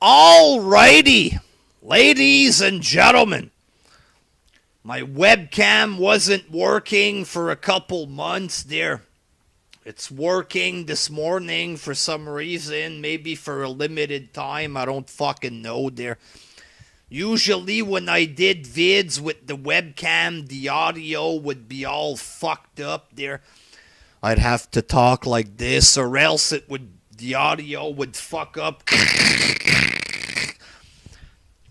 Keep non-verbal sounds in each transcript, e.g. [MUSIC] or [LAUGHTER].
Alrighty, ladies and gentlemen. My webcam wasn't working for a couple months there. It's working this morning for some reason, maybe for a limited time. I don't fucking know there. Usually, when I did vids with the webcam, the audio would be all fucked up there. I'd have to talk like this, or else it would the audio would fuck up. [LAUGHS]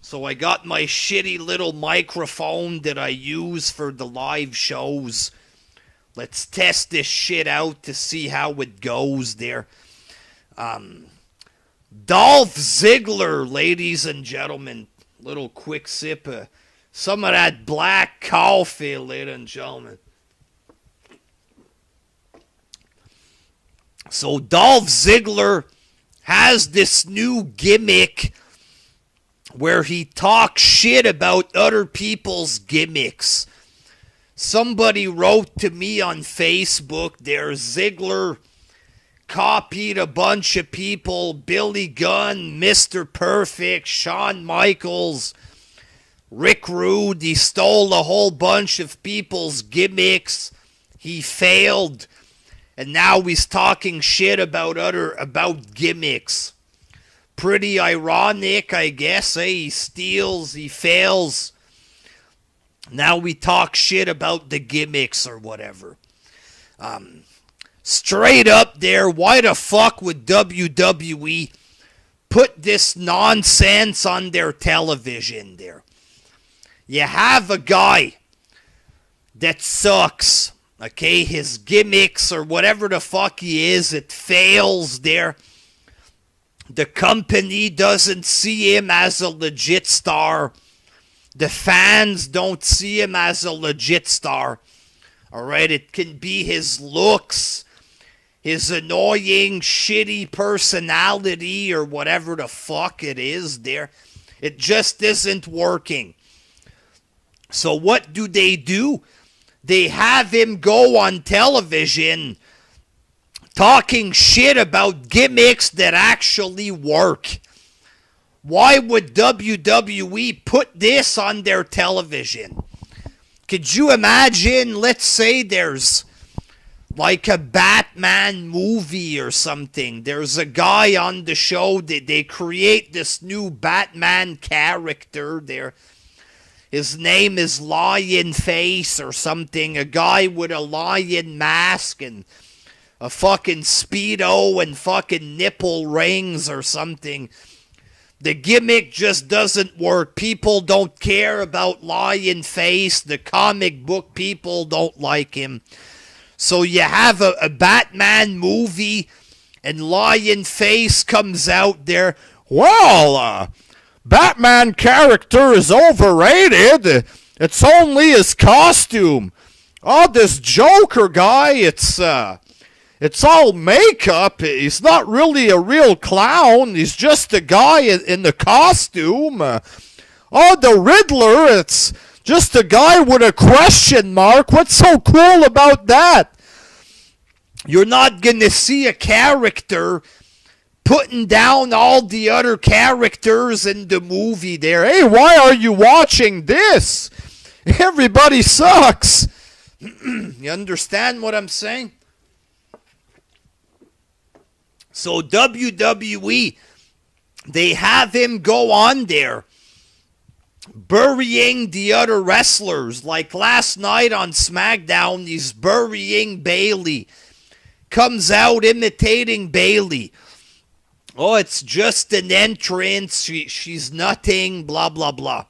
So I got my shitty little microphone that I use for the live shows. Let's test this shit out to see how it goes there. Um, Dolph Ziggler, ladies and gentlemen. Little quick sip of some of that black coffee, ladies and gentlemen. So Dolph Ziggler has this new gimmick where he talks shit about other people's gimmicks. Somebody wrote to me on Facebook there Ziggler copied a bunch of people Billy Gunn, Mr. Perfect, Shawn Michaels, Rick Rude. He stole a whole bunch of people's gimmicks. He failed and now he's talking shit about other about gimmicks. Pretty ironic, I guess. Eh? He steals, he fails. Now we talk shit about the gimmicks or whatever. Um, straight up there, why the fuck would WWE put this nonsense on their television there? You have a guy that sucks Okay, his gimmicks or whatever the fuck he is, it fails there. The company doesn't see him as a legit star. The fans don't see him as a legit star. All right, it can be his looks, his annoying, shitty personality, or whatever the fuck it is there. It just isn't working. So, what do they do? they have him go on television talking shit about gimmicks that actually work. Why would WWE put this on their television? Could you imagine, let's say there's like a Batman movie or something. There's a guy on the show that they create this new Batman character. They're his name is Lion Face or something. A guy with a lion mask and a fucking Speedo and fucking nipple rings or something. The gimmick just doesn't work. People don't care about Lion Face. The comic book people don't like him. So you have a, a Batman movie and Lion Face comes out there. Well, uh, Batman character is overrated. It's only his costume. Oh, this Joker guy, it's uh it's all makeup. He's not really a real clown. He's just a guy in the costume. Oh, the Riddler, it's just a guy with a question mark. What's so cool about that? You're not going to see a character putting down all the other characters in the movie there. Hey, why are you watching this? [LAUGHS] Everybody sucks. [CLEARS THROAT] you understand what I'm saying? So WWE, they have him go on there burying the other wrestlers. Like last night on SmackDown, he's burying Bayley. Comes out imitating Bayley. Oh, it's just an entrance. She, she's nothing, blah, blah, blah.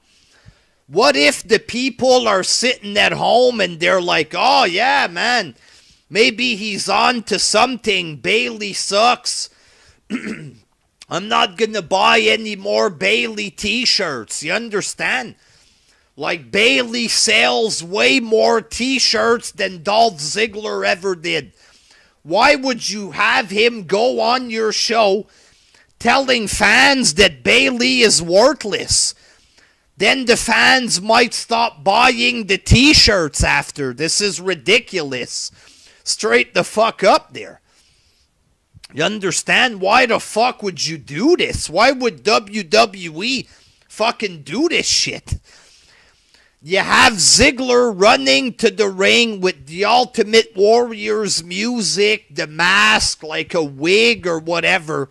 What if the people are sitting at home and they're like, oh, yeah, man, maybe he's on to something. Bayley sucks. [CLEARS THROAT] I'm not going to buy any more Bayley t shirts. You understand? Like, Bayley sells way more t shirts than Dolph Ziggler ever did. Why would you have him go on your show? telling fans that Bayley is worthless. Then the fans might stop buying the t shirts after. This is ridiculous. Straight the fuck up there. You understand? Why the fuck would you do this? Why would WWE fucking do this shit? You have Ziggler running to the ring with the Ultimate Warrior's music, the mask, like a wig or whatever,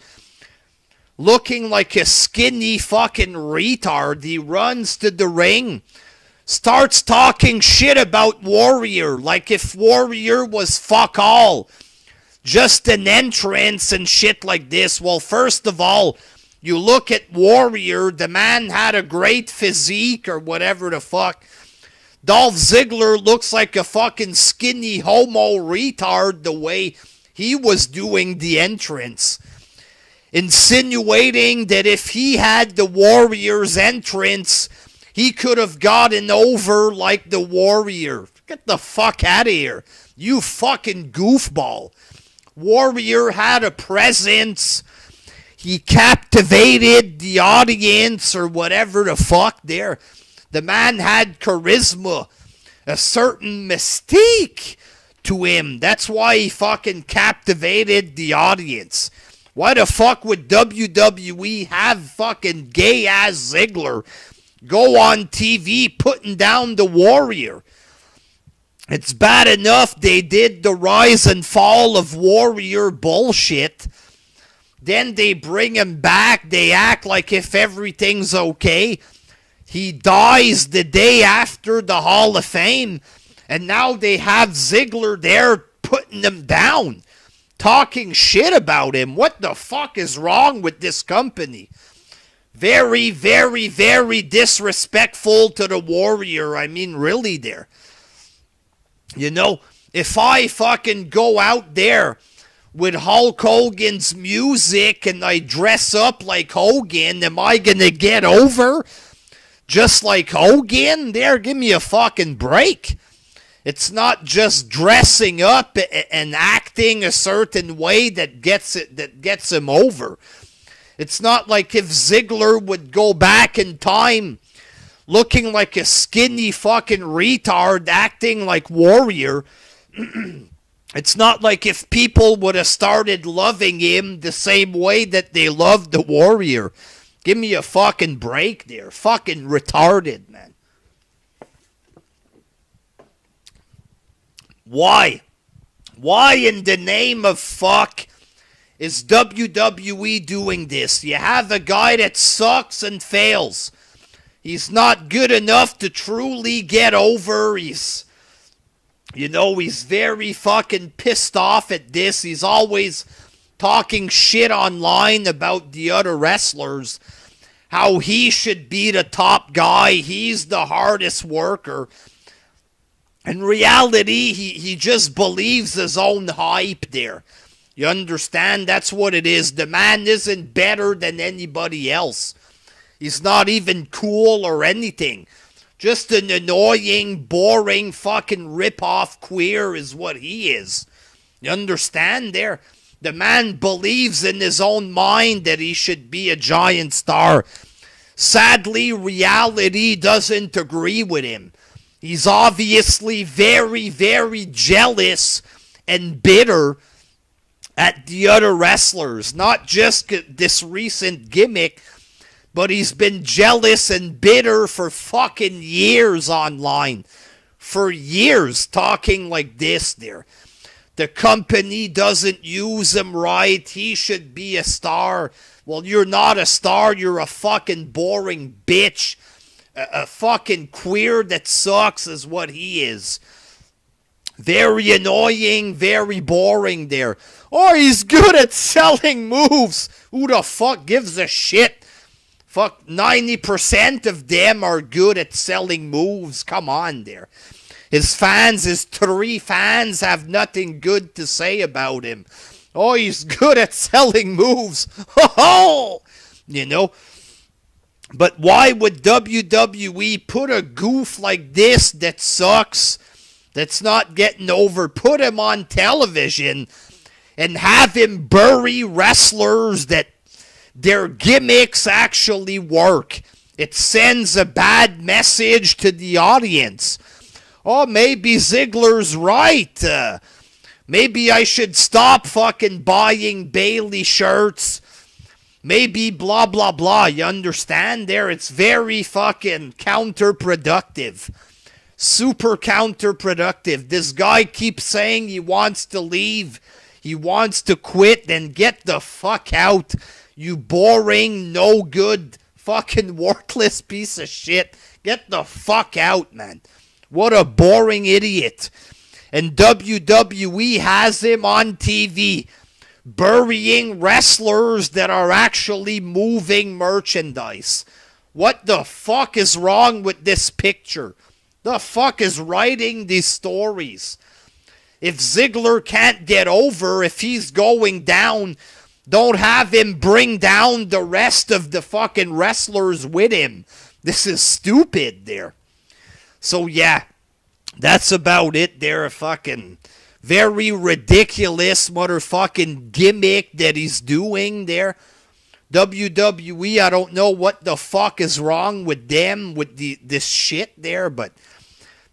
looking like a skinny fucking retard. He runs to the ring, starts talking shit about Warrior, like if Warrior was fuck all, just an entrance and shit like this. Well, first of all, you look at Warrior, the man had a great physique or whatever the fuck. Dolph Ziggler looks like a fucking skinny homo retard the way he was doing the entrance. Insinuating that if he had the Warrior's entrance, he could have gotten over like the Warrior. Get the fuck out of here. You fucking goofball. Warrior had a presence he captivated the audience or whatever the fuck there. The man had charisma, a certain mystique to him. That's why he fucking captivated the audience. Why the fuck would WWE have fucking gay ass Ziggler go on TV putting down the Warrior? It's bad enough they did the rise and fall of Warrior bullshit then they bring him back. They act like if everything's okay. He dies the day after the Hall of Fame. And now they have Ziggler there putting him down, talking shit about him. What the fuck is wrong with this company? Very, very, very disrespectful to the Warrior. I mean, really, there. You know, if I fucking go out there with Hulk Hogan's music and I dress up like Hogan, am I going to get over just like Hogan? There, give me a fucking break. It's not just dressing up and acting a certain way that gets it that gets him over. It's not like if Ziggler would go back in time looking like a skinny fucking retard acting like Warrior. [CLEARS THROAT] It's not like if people would have started loving him the same way that they loved the Warrior. Give me a fucking break there. Fucking retarded, man. Why? Why in the name of fuck is WWE doing this? You have a guy that sucks and fails. He's not good enough to truly get over. He's you know, he's very fucking pissed off at this. He's always talking shit online about the other wrestlers. How he should be the top guy. He's the hardest worker. In reality, he, he just believes his own hype there. You understand? That's what it is. The man isn't better than anybody else. He's not even cool or anything. Just an annoying, boring, fucking rip-off queer is what he is. You understand there? The man believes in his own mind that he should be a giant star. Sadly, reality doesn't agree with him. He's obviously very, very jealous and bitter at the other wrestlers. Not just this recent gimmick, but he's been jealous and bitter for fucking years online. For years, talking like this there. The company doesn't use him right. He should be a star. Well, you're not a star. You're a fucking boring bitch. A, a fucking queer that sucks is what he is. Very annoying, very boring there. Oh, he's good at selling moves. Who the fuck gives a shit? Fuck, 90% of them are good at selling moves. Come on there. His fans, his three fans, have nothing good to say about him. Oh, he's [LAUGHS] good at selling moves. [LAUGHS] Oh, you know. But why would WWE put a goof like this that sucks, that's not getting over, put him on television and have him bury wrestlers that their gimmicks actually work. It sends a bad message to the audience. Oh, maybe Ziggler's right. Uh, Maybe I should stop fucking buying Bayley shirts. Maybe blah blah blah. You understand there? It's very fucking counterproductive. Super counterproductive. This guy keeps saying he wants to leave. He wants to quit. Then get the fuck out. You boring, no good, fucking [LAUGHS] worthless piece of shit. Get the fuck out, man. What a boring idiot. And WWE has him on TV burying wrestlers that are actually moving merchandise. What the fuck is wrong with this picture? The fuck is writing these stories? If Ziggler can't get over, if he's going down, don't have him bring down the rest of the fucking wrestlers with him. This is stupid there. So, yeah, that's about it there. Fucking very ridiculous motherfucking gimmick that he's doing there. WWE, I don't know what the fuck is wrong with them with the this shit there, but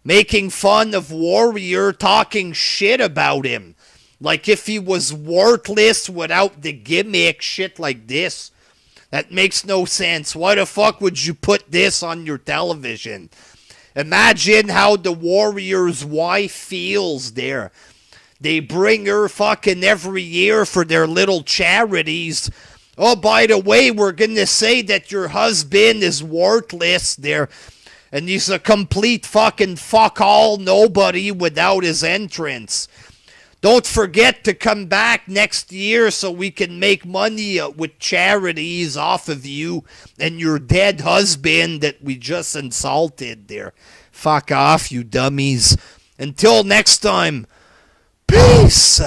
making fun of Warrior, talking shit about him. Like if he was worthless without the gimmick, shit like this. That makes no sense. Why the fuck would you put this on your television? Imagine how the Warrior's wife feels there. They bring her fucking every year for their little charities. Oh, by the way, we're going to say that your husband is worthless there. And he's a complete fucking fuck all nobody without his entrance. Don't forget to come back next year so we can make money uh, with charities off of you and your dead husband that we just insulted there. Fuck off, you dummies. Until next time, peace.